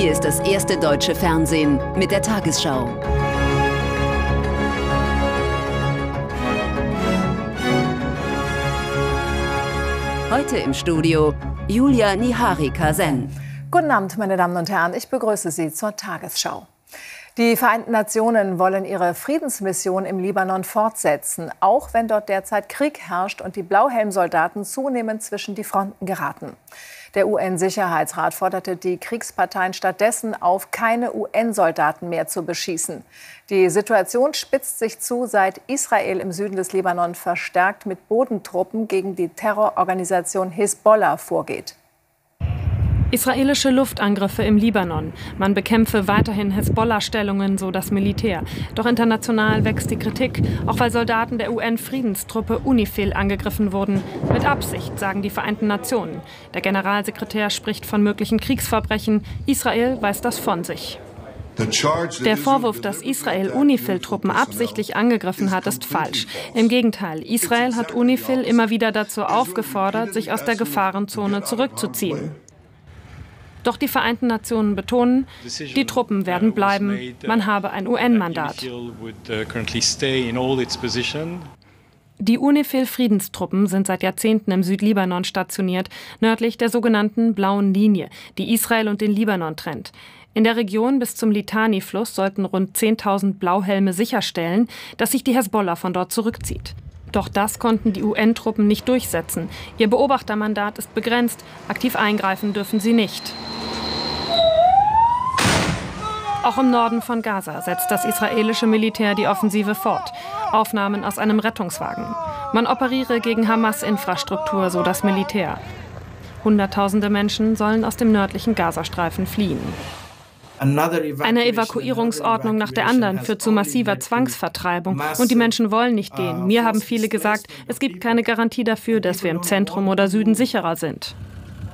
Hier ist das erste deutsche Fernsehen mit der Tagesschau. Heute im Studio Julia Nihari-Kasen. Guten Abend, meine Damen und Herren. Ich begrüße Sie zur Tagesschau. Die Vereinten Nationen wollen ihre Friedensmission im Libanon fortsetzen, auch wenn dort derzeit Krieg herrscht und die Blauhelmsoldaten zunehmend zwischen die Fronten geraten. Der UN-Sicherheitsrat forderte die Kriegsparteien stattdessen auf, keine UN-Soldaten mehr zu beschießen. Die Situation spitzt sich zu, seit Israel im Süden des Libanon verstärkt mit Bodentruppen gegen die Terrororganisation Hisbollah vorgeht. Israelische Luftangriffe im Libanon. Man bekämpfe weiterhin Hezbollah-Stellungen, so das Militär. Doch international wächst die Kritik, auch weil Soldaten der UN-Friedenstruppe UNIFIL angegriffen wurden. Mit Absicht, sagen die Vereinten Nationen. Der Generalsekretär spricht von möglichen Kriegsverbrechen. Israel weist das von sich. Der Vorwurf, dass Israel UNIFIL-Truppen absichtlich angegriffen hat, ist falsch. Im Gegenteil, Israel hat UNIFIL immer wieder dazu aufgefordert, sich aus der Gefahrenzone zurückzuziehen. Doch die Vereinten Nationen betonen, die Truppen werden bleiben. Man habe ein UN-Mandat. Die UNIFIL-Friedenstruppen sind seit Jahrzehnten im Südlibanon stationiert, nördlich der sogenannten Blauen Linie, die Israel und den Libanon trennt. In der Region bis zum Litani-Fluss sollten rund 10.000 Blauhelme sicherstellen, dass sich die Hezbollah von dort zurückzieht. Doch das konnten die UN-Truppen nicht durchsetzen. Ihr Beobachtermandat ist begrenzt. Aktiv eingreifen dürfen sie nicht. Auch im Norden von Gaza setzt das israelische Militär die Offensive fort. Aufnahmen aus einem Rettungswagen. Man operiere gegen Hamas-Infrastruktur, so das Militär. Hunderttausende Menschen sollen aus dem nördlichen Gazastreifen fliehen. Eine Evakuierungsordnung nach der anderen führt zu massiver Zwangsvertreibung und die Menschen wollen nicht gehen. Mir haben viele gesagt, es gibt keine Garantie dafür, dass wir im Zentrum oder Süden sicherer sind.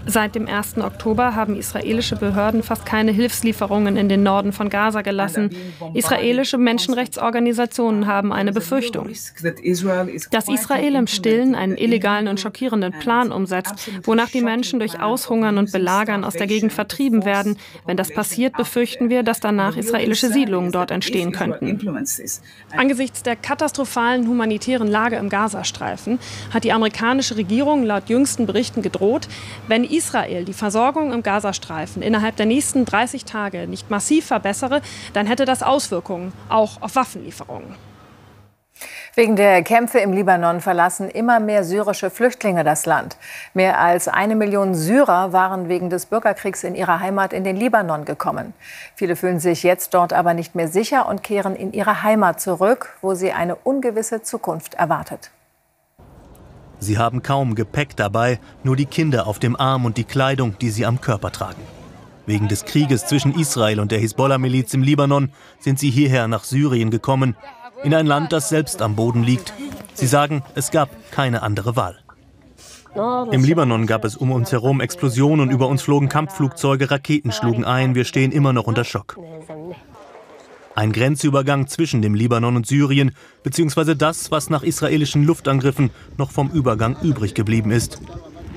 Seit dem 1. Oktober haben israelische Behörden fast keine Hilfslieferungen in den Norden von Gaza gelassen. Israelische Menschenrechtsorganisationen haben eine Befürchtung, dass Israel im Stillen einen illegalen und schockierenden Plan umsetzt, wonach die Menschen durch Aushungern und Belagern aus der Gegend vertrieben werden. Wenn das passiert, befürchten wir, dass danach israelische Siedlungen dort entstehen könnten. Angesichts der katastrophalen humanitären Lage im Gazastreifen hat die amerikanische Regierung laut jüngsten Berichten gedroht, wenn Israel die Versorgung im Gazastreifen innerhalb der nächsten 30 Tage nicht massiv verbessere, dann hätte das Auswirkungen auch auf Waffenlieferungen. Wegen der Kämpfe im Libanon verlassen immer mehr syrische Flüchtlinge das Land. Mehr als eine Million Syrer waren wegen des Bürgerkriegs in ihrer Heimat in den Libanon gekommen. Viele fühlen sich jetzt dort aber nicht mehr sicher und kehren in ihre Heimat zurück, wo sie eine ungewisse Zukunft erwartet. Sie haben kaum Gepäck dabei, nur die Kinder auf dem Arm und die Kleidung, die sie am Körper tragen. Wegen des Krieges zwischen Israel und der Hisbollah-Miliz im Libanon sind sie hierher nach Syrien gekommen, in ein Land, das selbst am Boden liegt. Sie sagen, es gab keine andere Wahl. Im Libanon gab es um uns herum Explosionen, über uns flogen Kampfflugzeuge, Raketen schlugen ein, wir stehen immer noch unter Schock. Ein Grenzübergang zwischen dem Libanon und Syrien, beziehungsweise das, was nach israelischen Luftangriffen noch vom Übergang übrig geblieben ist.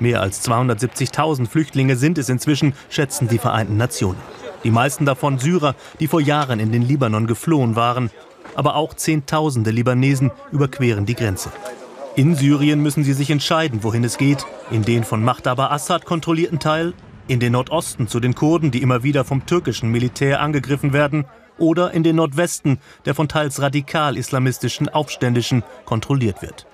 Mehr als 270.000 Flüchtlinge sind es inzwischen, schätzen die Vereinten Nationen. Die meisten davon Syrer, die vor Jahren in den Libanon geflohen waren. Aber auch Zehntausende Libanesen überqueren die Grenze. In Syrien müssen sie sich entscheiden, wohin es geht. In den von Machtaba Assad kontrollierten Teil, in den Nordosten zu den Kurden, die immer wieder vom türkischen Militär angegriffen werden, oder in den Nordwesten, der von teils radikal-islamistischen Aufständischen kontrolliert wird.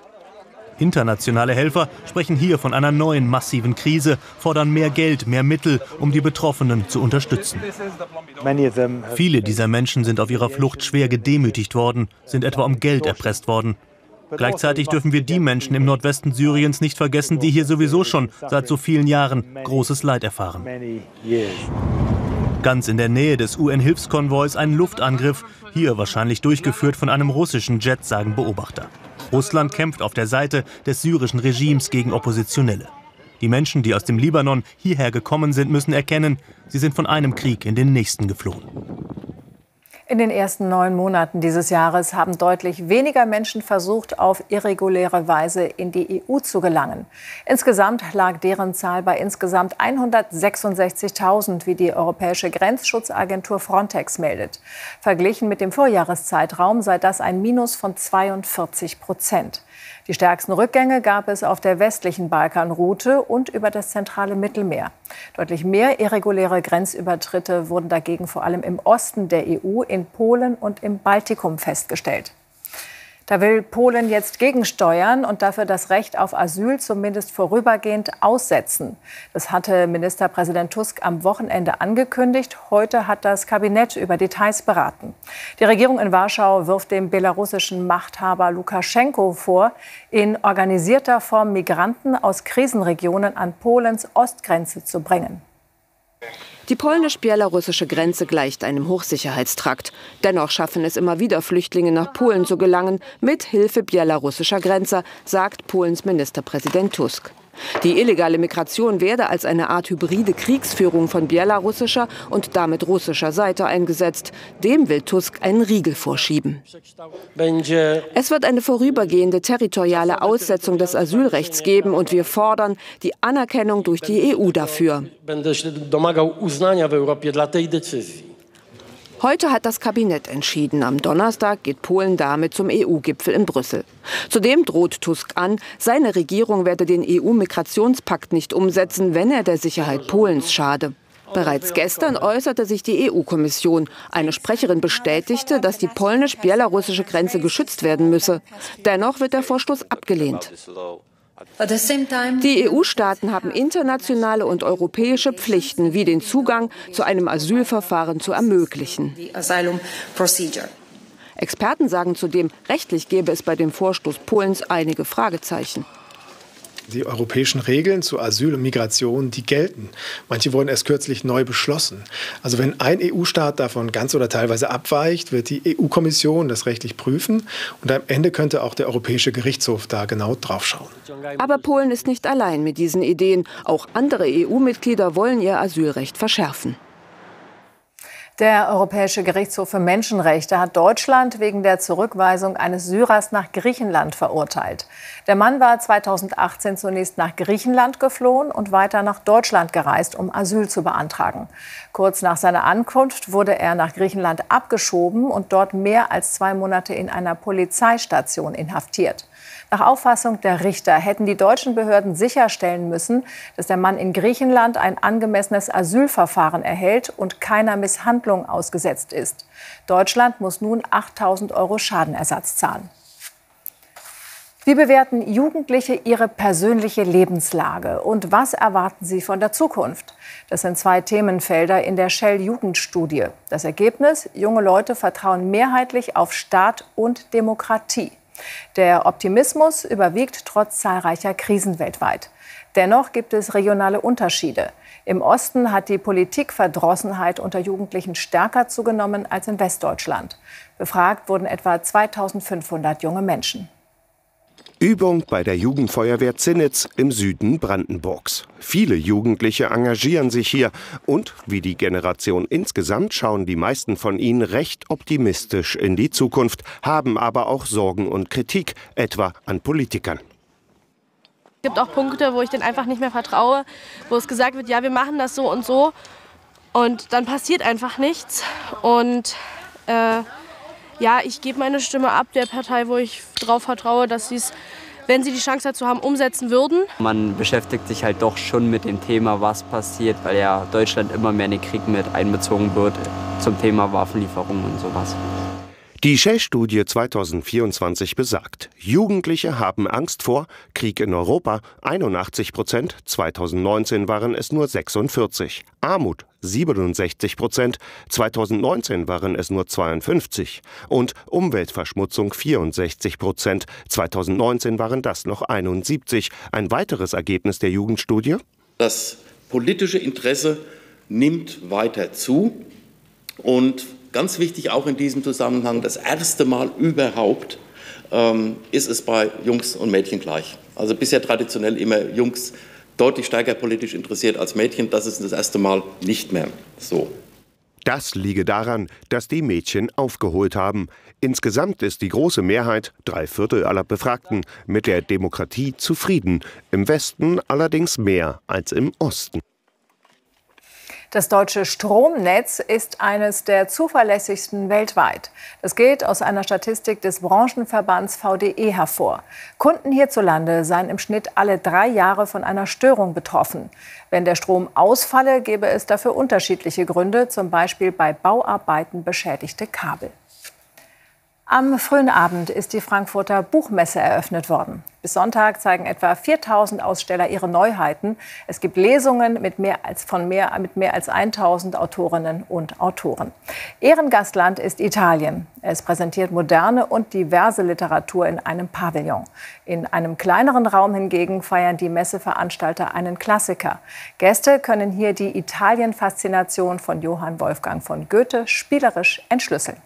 Internationale Helfer sprechen hier von einer neuen massiven Krise, fordern mehr Geld, mehr Mittel, um die Betroffenen zu unterstützen. Viele dieser Menschen sind auf ihrer Flucht schwer gedemütigt worden, sind etwa um Geld erpresst worden. Gleichzeitig dürfen wir die Menschen im Nordwesten Syriens nicht vergessen, die hier sowieso schon seit so vielen Jahren großes Leid erfahren. Ganz in der Nähe des UN-Hilfskonvois ein Luftangriff, hier wahrscheinlich durchgeführt von einem russischen Jet, sagen Beobachter. Russland kämpft auf der Seite des syrischen Regimes gegen Oppositionelle. Die Menschen, die aus dem Libanon hierher gekommen sind, müssen erkennen, sie sind von einem Krieg in den nächsten geflohen. In den ersten neun Monaten dieses Jahres haben deutlich weniger Menschen versucht, auf irreguläre Weise in die EU zu gelangen. Insgesamt lag deren Zahl bei insgesamt 166.000, wie die Europäische Grenzschutzagentur Frontex meldet. Verglichen mit dem Vorjahreszeitraum sei das ein Minus von 42 Prozent. Die stärksten Rückgänge gab es auf der westlichen Balkanroute und über das zentrale Mittelmeer. Deutlich mehr irreguläre Grenzübertritte wurden dagegen vor allem im Osten der EU, in Polen und im Baltikum festgestellt. Da will Polen jetzt gegensteuern und dafür das Recht auf Asyl zumindest vorübergehend aussetzen. Das hatte Ministerpräsident Tusk am Wochenende angekündigt. Heute hat das Kabinett über Details beraten. Die Regierung in Warschau wirft dem belarussischen Machthaber Lukaschenko vor, in organisierter Form Migranten aus Krisenregionen an Polens Ostgrenze zu bringen. Die polnisch-belarussische Grenze gleicht einem Hochsicherheitstrakt. Dennoch schaffen es immer wieder Flüchtlinge nach Polen zu gelangen, mit Hilfe belarussischer Grenzer, sagt Polens Ministerpräsident Tusk. Die illegale Migration werde als eine Art hybride Kriegsführung von belarussischer und damit russischer Seite eingesetzt. Dem will Tusk einen Riegel vorschieben. Es wird eine vorübergehende territoriale Aussetzung des Asylrechts geben und wir fordern die Anerkennung durch die EU dafür. Heute hat das Kabinett entschieden. Am Donnerstag geht Polen damit zum EU-Gipfel in Brüssel. Zudem droht Tusk an, seine Regierung werde den EU-Migrationspakt nicht umsetzen, wenn er der Sicherheit Polens schade. Bereits gestern äußerte sich die EU-Kommission. Eine Sprecherin bestätigte, dass die polnisch-belarussische Grenze geschützt werden müsse. Dennoch wird der Vorstoß abgelehnt. Die EU-Staaten haben internationale und europäische Pflichten, wie den Zugang zu einem Asylverfahren zu ermöglichen. Experten sagen zudem, rechtlich gäbe es bei dem Vorstoß Polens einige Fragezeichen die europäischen Regeln zu Asyl und Migration, die gelten. Manche wurden erst kürzlich neu beschlossen. Also wenn ein EU-Staat davon ganz oder teilweise abweicht, wird die EU-Kommission das rechtlich prüfen und am Ende könnte auch der Europäische Gerichtshof da genau draufschauen. Aber Polen ist nicht allein mit diesen Ideen. Auch andere EU-Mitglieder wollen ihr Asylrecht verschärfen. Der Europäische Gerichtshof für Menschenrechte hat Deutschland wegen der Zurückweisung eines Syrers nach Griechenland verurteilt. Der Mann war 2018 zunächst nach Griechenland geflohen und weiter nach Deutschland gereist, um Asyl zu beantragen. Kurz nach seiner Ankunft wurde er nach Griechenland abgeschoben und dort mehr als zwei Monate in einer Polizeistation inhaftiert. Nach Auffassung der Richter hätten die deutschen Behörden sicherstellen müssen, dass der Mann in Griechenland ein angemessenes Asylverfahren erhält und keiner Misshandlung ausgesetzt ist. Deutschland muss nun 8000 Euro Schadenersatz zahlen. Wie bewerten Jugendliche ihre persönliche Lebenslage und was erwarten sie von der Zukunft? Das sind zwei Themenfelder in der Shell Jugendstudie. Das Ergebnis, junge Leute vertrauen mehrheitlich auf Staat und Demokratie. Der Optimismus überwiegt trotz zahlreicher Krisen weltweit. Dennoch gibt es regionale Unterschiede. Im Osten hat die Politikverdrossenheit unter Jugendlichen stärker zugenommen als in Westdeutschland. Befragt wurden etwa 2500 junge Menschen. Übung bei der Jugendfeuerwehr Zinnitz im Süden Brandenburgs. Viele Jugendliche engagieren sich hier und, wie die Generation insgesamt, schauen die meisten von ihnen recht optimistisch in die Zukunft, haben aber auch Sorgen und Kritik, etwa an Politikern. Es gibt auch Punkte, wo ich denen einfach nicht mehr vertraue, wo es gesagt wird, ja, wir machen das so und so und dann passiert einfach nichts und äh, ja, ich gebe meine Stimme ab der Partei, wo ich darauf vertraue, dass sie es, wenn sie die Chance dazu haben, umsetzen würden. Man beschäftigt sich halt doch schon mit dem Thema, was passiert, weil ja Deutschland immer mehr in den Krieg mit einbezogen wird zum Thema Waffenlieferungen und sowas. Die Shell-Studie 2024 besagt, Jugendliche haben Angst vor Krieg in Europa 81 Prozent, 2019 waren es nur 46. Armut 67 Prozent, 2019 waren es nur 52. Und Umweltverschmutzung 64 Prozent, 2019 waren das noch 71. Ein weiteres Ergebnis der Jugendstudie? Das politische Interesse nimmt weiter zu und Ganz wichtig auch in diesem Zusammenhang, das erste Mal überhaupt ähm, ist es bei Jungs und Mädchen gleich. Also bisher traditionell immer Jungs deutlich stärker politisch interessiert als Mädchen. Das ist das erste Mal nicht mehr so. Das liege daran, dass die Mädchen aufgeholt haben. Insgesamt ist die große Mehrheit, drei Viertel aller Befragten, mit der Demokratie zufrieden. Im Westen allerdings mehr als im Osten. Das deutsche Stromnetz ist eines der zuverlässigsten weltweit. Das geht aus einer Statistik des Branchenverbands VDE hervor. Kunden hierzulande seien im Schnitt alle drei Jahre von einer Störung betroffen. Wenn der Strom ausfalle, gäbe es dafür unterschiedliche Gründe, zum Beispiel bei Bauarbeiten beschädigte Kabel. Am frühen Abend ist die Frankfurter Buchmesse eröffnet worden. Bis Sonntag zeigen etwa 4000 Aussteller ihre Neuheiten. Es gibt Lesungen mit mehr als, von mehr, mit mehr als 1000 Autorinnen und Autoren. Ehrengastland ist Italien. Es präsentiert moderne und diverse Literatur in einem Pavillon. In einem kleineren Raum hingegen feiern die Messeveranstalter einen Klassiker. Gäste können hier die Italien-Faszination von Johann Wolfgang von Goethe spielerisch entschlüsseln.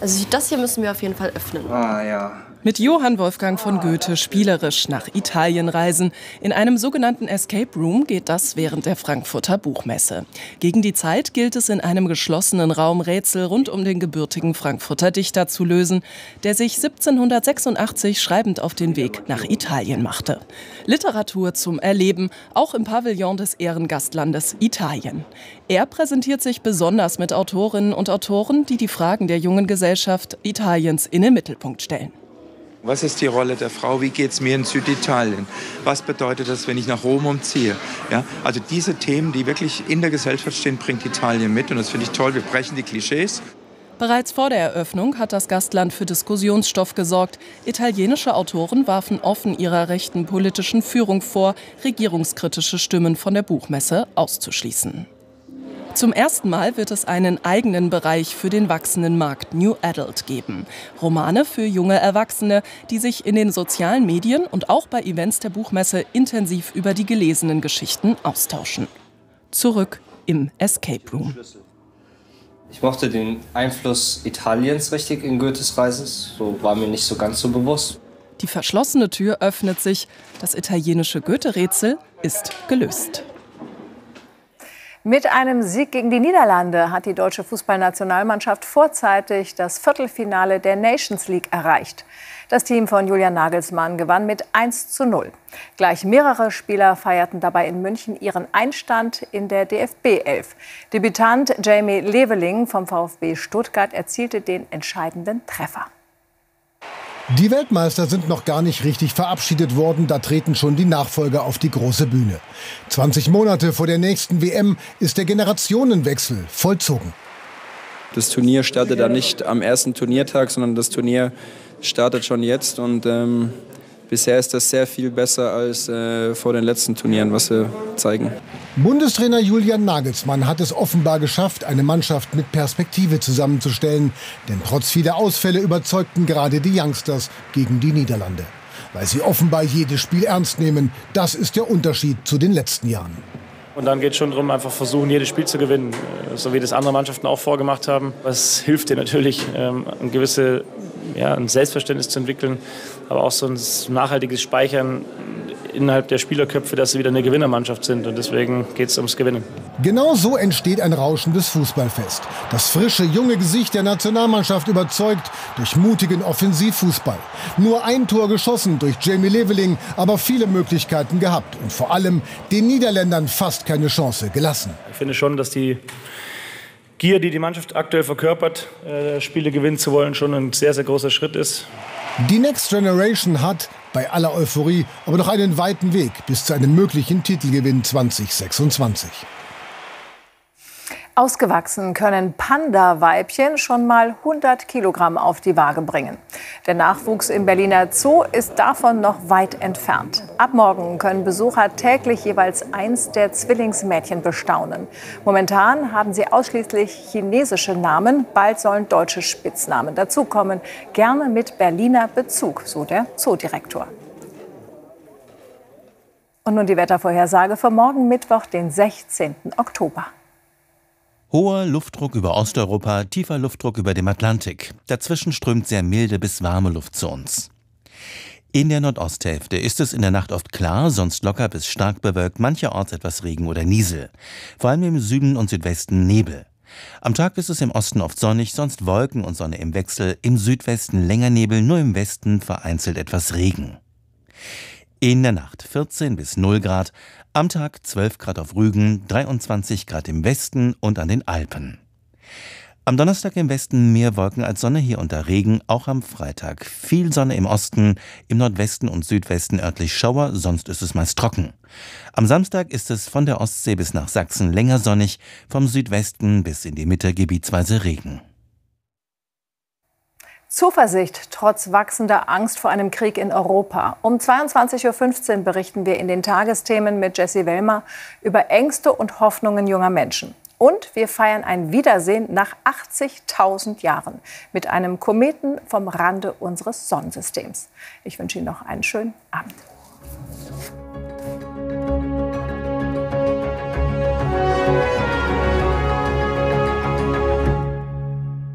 Also das hier müssen wir auf jeden Fall öffnen. Ah ja. Mit Johann Wolfgang von Goethe spielerisch nach Italien reisen. In einem sogenannten Escape Room geht das während der Frankfurter Buchmesse. Gegen die Zeit gilt es in einem geschlossenen Raum Rätsel rund um den gebürtigen Frankfurter Dichter zu lösen, der sich 1786 schreibend auf den Weg nach Italien machte. Literatur zum Erleben, auch im Pavillon des Ehrengastlandes Italien. Er präsentiert sich besonders mit Autorinnen und Autoren, die die Fragen der jungen Gesellschaft Italiens in den Mittelpunkt stellen. Was ist die Rolle der Frau? Wie geht es mir in Süditalien? Was bedeutet das, wenn ich nach Rom umziehe? Ja, also diese Themen, die wirklich in der Gesellschaft stehen, bringt Italien mit. Und das finde ich toll. Wir brechen die Klischees. Bereits vor der Eröffnung hat das Gastland für Diskussionsstoff gesorgt. Italienische Autoren warfen offen ihrer rechten politischen Führung vor, regierungskritische Stimmen von der Buchmesse auszuschließen. Zum ersten Mal wird es einen eigenen Bereich für den wachsenden Markt New Adult geben. Romane für junge Erwachsene, die sich in den sozialen Medien und auch bei Events der Buchmesse intensiv über die gelesenen Geschichten austauschen. Zurück im Escape Room. Ich mochte den Einfluss Italiens richtig in Goethes Reisen. So war mir nicht so ganz so bewusst. Die verschlossene Tür öffnet sich. Das italienische Goethe-Rätsel ist gelöst. Mit einem Sieg gegen die Niederlande hat die deutsche Fußballnationalmannschaft vorzeitig das Viertelfinale der Nations League erreicht. Das Team von Julian Nagelsmann gewann mit 1 zu 0. Gleich mehrere Spieler feierten dabei in München ihren Einstand in der DFB 11. Debütant Jamie Leveling vom VfB Stuttgart erzielte den entscheidenden Treffer. Die Weltmeister sind noch gar nicht richtig verabschiedet worden, da treten schon die Nachfolger auf die große Bühne. 20 Monate vor der nächsten WM ist der Generationenwechsel vollzogen. Das Turnier startet dann nicht am ersten Turniertag, sondern das Turnier startet schon jetzt und ähm, bisher ist das sehr viel besser als äh, vor den letzten Turnieren, was wir zeigen. Bundestrainer Julian Nagelsmann hat es offenbar geschafft, eine Mannschaft mit Perspektive zusammenzustellen. Denn trotz vieler Ausfälle überzeugten gerade die Youngsters gegen die Niederlande. Weil sie offenbar jedes Spiel ernst nehmen. Das ist der Unterschied zu den letzten Jahren. Und dann geht es schon darum, einfach versuchen, jedes Spiel zu gewinnen, so wie das andere Mannschaften auch vorgemacht haben. Das hilft dir natürlich, ähm, ein gewisses ja, ein Selbstverständnis zu entwickeln, aber auch so ein nachhaltiges Speichern innerhalb der Spielerköpfe, dass sie wieder eine Gewinnermannschaft sind. Und deswegen geht es ums Gewinnen. Genau so entsteht ein rauschendes Fußballfest. Das frische, junge Gesicht der Nationalmannschaft überzeugt durch mutigen Offensivfußball. Nur ein Tor geschossen durch Jamie Leveling, aber viele Möglichkeiten gehabt. Und vor allem den Niederländern fast keine Chance gelassen. Ich finde schon, dass die Gier, die die Mannschaft aktuell verkörpert, äh, Spiele gewinnen zu wollen, schon ein sehr, sehr großer Schritt ist. Die Next Generation hat, bei aller Euphorie, aber noch einen weiten Weg bis zu einem möglichen Titelgewinn 2026. Ausgewachsen können Panda-Weibchen schon mal 100 Kilogramm auf die Waage bringen. Der Nachwuchs im Berliner Zoo ist davon noch weit entfernt. Ab morgen können Besucher täglich jeweils eins der Zwillingsmädchen bestaunen. Momentan haben sie ausschließlich chinesische Namen. Bald sollen deutsche Spitznamen dazukommen. Gerne mit Berliner Bezug, so der Zoodirektor. Und nun die Wettervorhersage für morgen Mittwoch, den 16. Oktober. Hoher Luftdruck über Osteuropa, tiefer Luftdruck über dem Atlantik. Dazwischen strömt sehr milde bis warme Luft zu uns. In der Nordosthälfte ist es in der Nacht oft klar, sonst locker bis stark bewölkt, mancherorts etwas Regen oder Niesel. Vor allem im Süden und Südwesten Nebel. Am Tag ist es im Osten oft sonnig, sonst Wolken und Sonne im Wechsel, im Südwesten länger Nebel, nur im Westen vereinzelt etwas Regen. In der Nacht 14 bis 0 Grad, am Tag 12 Grad auf Rügen, 23 Grad im Westen und an den Alpen. Am Donnerstag im Westen mehr Wolken als Sonne, hier unter Regen, auch am Freitag. Viel Sonne im Osten, im Nordwesten und Südwesten örtlich Schauer, sonst ist es meist trocken. Am Samstag ist es von der Ostsee bis nach Sachsen länger sonnig, vom Südwesten bis in die Mitte gebietsweise Regen. Zuversicht trotz wachsender Angst vor einem Krieg in Europa. Um 22.15 Uhr berichten wir in den Tagesthemen mit Jesse Wellmer über Ängste und Hoffnungen junger Menschen. Und wir feiern ein Wiedersehen nach 80.000 Jahren mit einem Kometen vom Rande unseres Sonnensystems. Ich wünsche Ihnen noch einen schönen Abend.